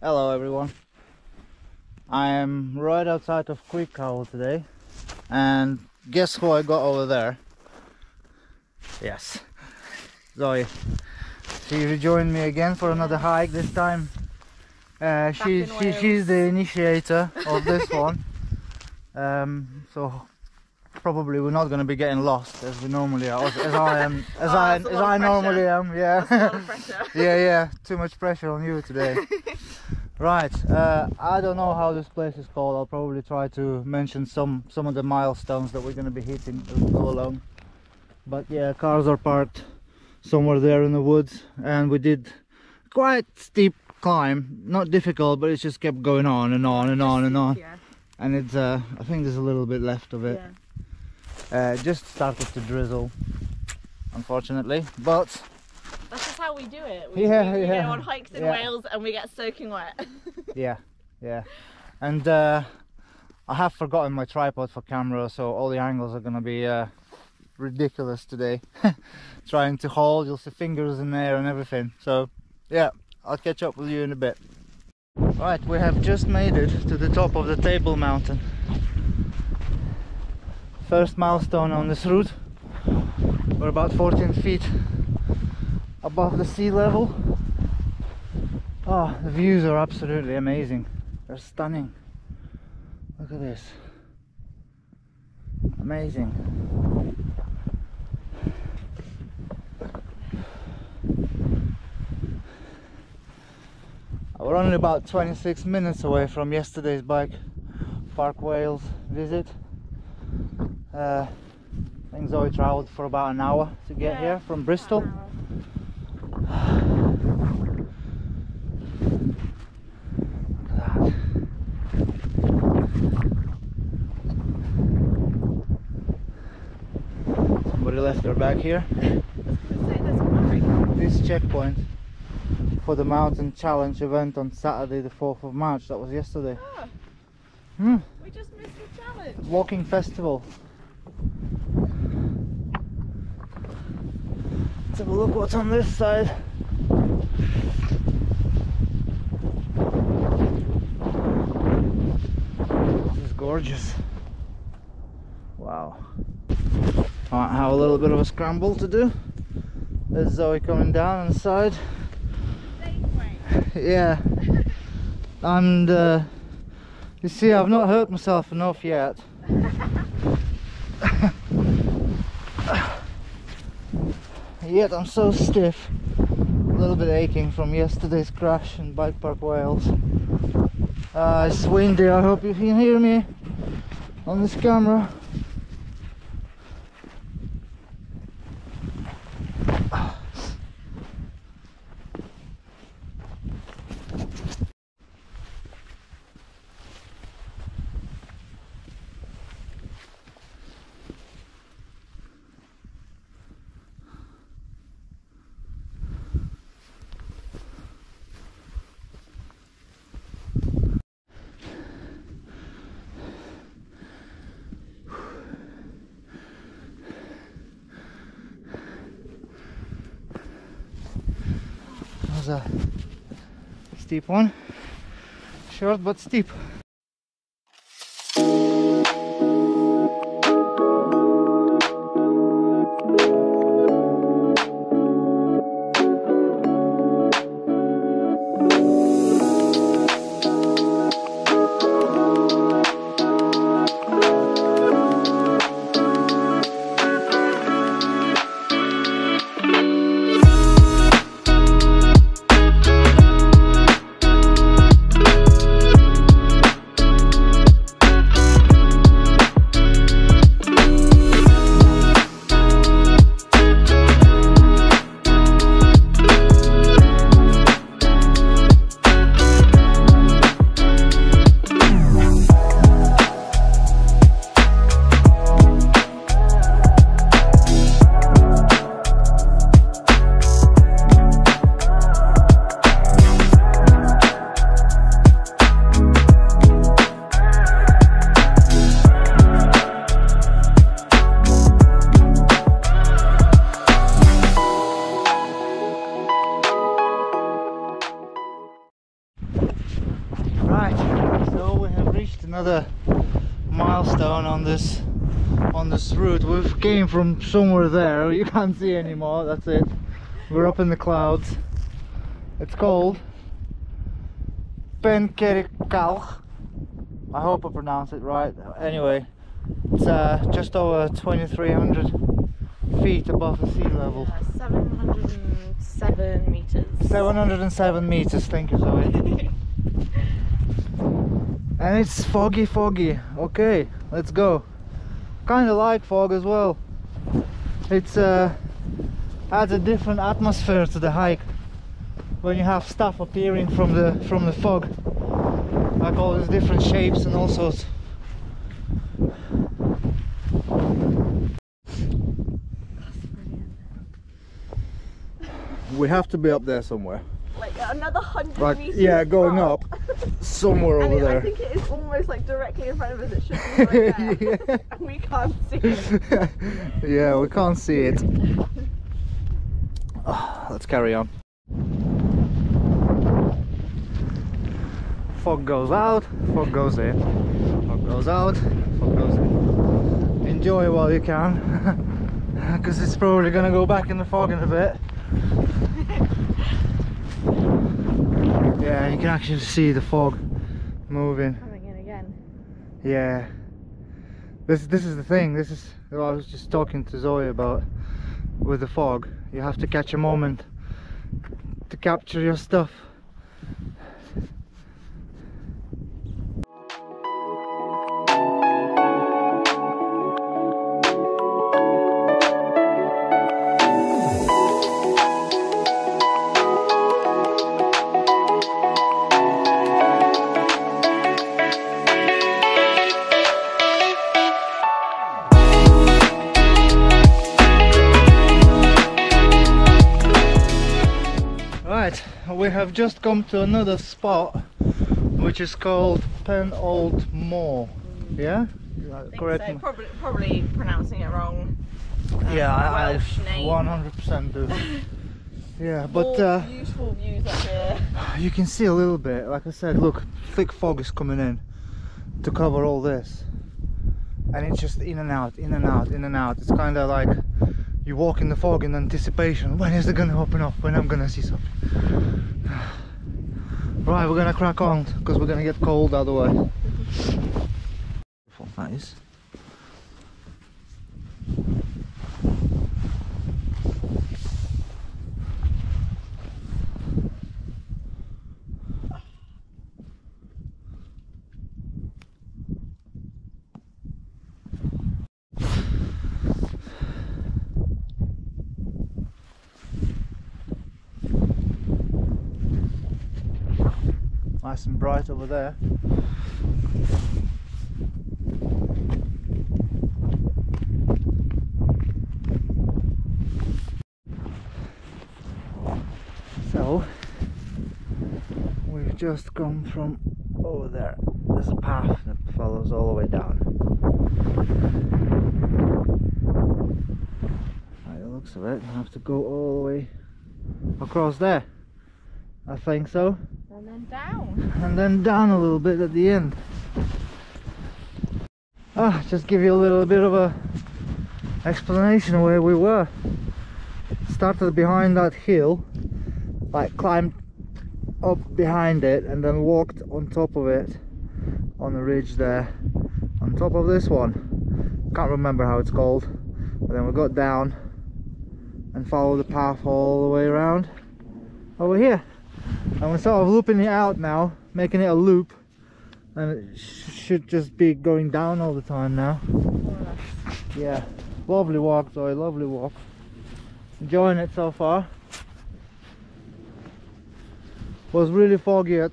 Hello everyone. I am right outside of Crickhowell today and guess who I got over there? Yes, Zoe. She rejoined me again for another hike this time. Uh, she, she, she's the initiator of this one. Um, so probably we're not going to be getting lost as we normally are, as, as I am, as Oh, I, as I normally am. Yeah. That's a lot of pressure. yeah, yeah, too much pressure on you today. Right, uh, I don't know how this place is called. I'll probably try to mention some some of the milestones that we're going to be hitting as we go along. But yeah, cars are parked somewhere there in the woods, and we did quite steep climb. Not difficult, but it just kept going on and on and on and on. Yeah. And it's uh, I think there's a little bit left of it. yeah. Uh, it just started to drizzle, unfortunately, but how we do it. We, Yeah, we, we yeah, go on hikes in yeah. Wales and we get soaking wet. yeah yeah. And uh, I have forgotten my tripod for camera so all the angles are gonna be uh, ridiculous today. Trying to hold you'll see fingers in there and everything. So yeah I'll catch up with you in a bit. Right we have just made it to the top of the table mountain. First milestone on this route. We're about 14 feet above the sea level Oh, the views are absolutely amazing. They're stunning. Look at this. Amazing. We're only about 26 minutes away from yesterday's bike Park Wales visit. Uh, I think Zoe travelled for about an hour to get Yeah, here from Bristol. Somebody left their bag here. This checkpoint for the mountain challenge event on Saturday the 4th of March. That was yesterday. Ah, Hmm. we just missed the challenge. Walking festival. Let's have a look what's on this side. This is gorgeous. Wow. Might have a little bit of a scramble to do. There's Zoe coming down on the side. yeah. And uh, you see, I've not hurt myself enough yet. yet I'm so stiff. A little bit aching from yesterday's crash in Bike Park Wales. Uh, it's windy, I hope you can hear me on this camera. A steep one. Short but steep. Another milestone on this on this route. We've came from somewhere there, you can't see anymore, that's it. We're up in the clouds. It's called Pen Cerrig-calch. I hope I pronounce it right. Anyway, it's uh, just over 2300 feet above the sea level. Uh, 707 meters. 707 meters, thank you Zoe. and it's foggy foggy. Okay, let's go. Kinda like fog as well. It's uh adds a different atmosphere to the hike when you have stuff appearing from the from the fog. Like all these different shapes and all sorts. We have to be up there somewhere. Another hundred meters. yeah, going up. somewhere over it, I there. think it is almost like directly in front of us. It should be right there. Yeah. and we can't see it. yeah, we can't see it. Ah, let's carry on. Fog goes out, fog goes in. Fog goes out, fog goes in. Enjoy while you can, because it's probably gonna go back in the fog in a bit. Yeah, you can actually see the fog moving. Coming in again. Yeah. This this is the thing. This is what I was just talking to Zoe about with the fog. You have to catch a moment to capture your stuff. We have just come to another spot which is called Pen Allt-mawr. Yeah? Uh, Correct so. Probably, probably pronouncing it wrong. Um, Yeah, I, I name. 100% do. Yeah, but uh, beautiful views up here. you can see a little bit. Like I said, look, thick fog is coming in to cover all this, and it's just in and out, in and out, in and out. It's kind of like you walk in the fog in anticipation. When is it gonna open up? When I'm gonna see something? Right, we're gonna crack on because we're gonna get cold otherwise. That is. Nice and bright over there. So we've just come from over there. There's a path that follows all the way down. By the looks of it, I have to go all the way across there. I think so And then down. and then down a little bit at the end. Ah, just give you a little bit of a explanation of where we were. Started behind that hill, like climbed up behind it and then walked on top of it on the ridge there on top of this one can't remember how it's called but then we got down and followed the path all the way around over here we're sort of looping it out now, making it a loop, and it sh should just be going down all the time now. Yeah, lovely walk, Zoe, lovely walk. Enjoying it so far. Was really foggy at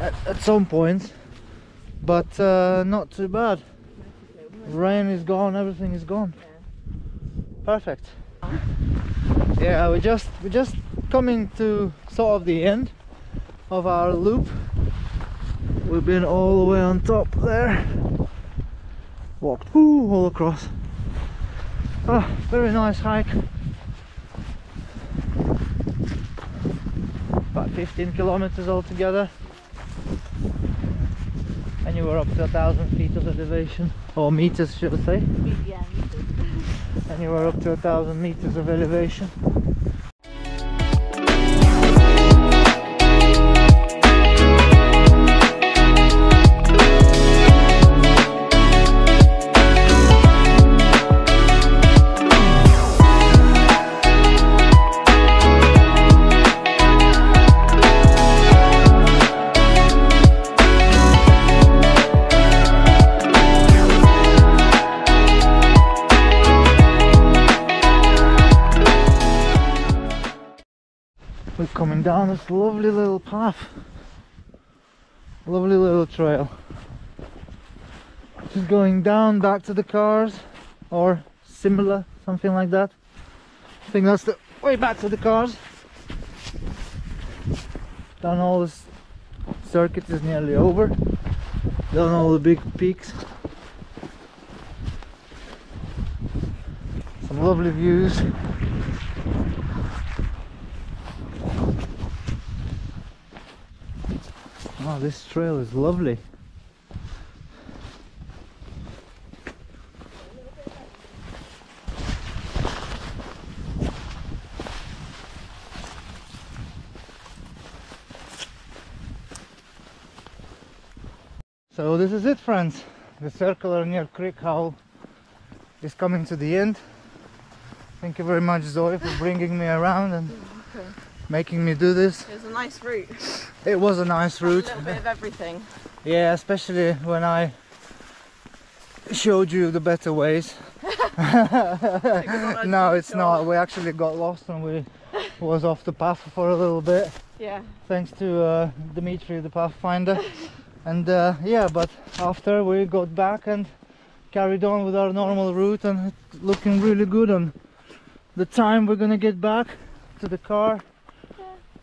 at, at some points, but uh, not too bad. Rain is gone, everything is gone. Perfect. Yeah, we just we just coming to sort of the end of our loop. We've been all the way on top there. Walked ooh, all across. Ah, very nice hike. About 15 kilometers altogether. And you were up to a thousand feet of elevation, or meters, should I say? Yeah, meters. And you were up to a thousand meters of elevation. Down this lovely little path. Lovely little trail. Just going down back to the cars or similar, something like that. I think that's the way back to the cars. Down all this circuit is nearly over. Down all the big peaks. Some lovely views. Wow, this trail is lovely. So this is it friends. The circular near Crickhowell is coming to the end. Thank you very much Zoe for bringing me around and. Making me do this. It was a nice route. It was a nice A route. little bit of everything. Yeah, especially when I showed you the better ways. no, it's not. We actually got lost and we was off the path for a little bit, Yeah. thanks to uh, Dimitri, the pathfinder. And uh, yeah, but after we got back and carried on with our normal route, and it's looking really good. And the time we're gonna get back to the car,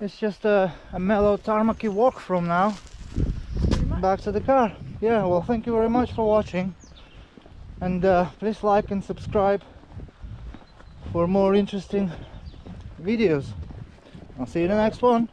it's just a, a mellow tarmacy walk from now back to the car. Yeah, well, thank you very much for watching. And uh, please like and subscribe for more interesting videos. I'll see you in the next one.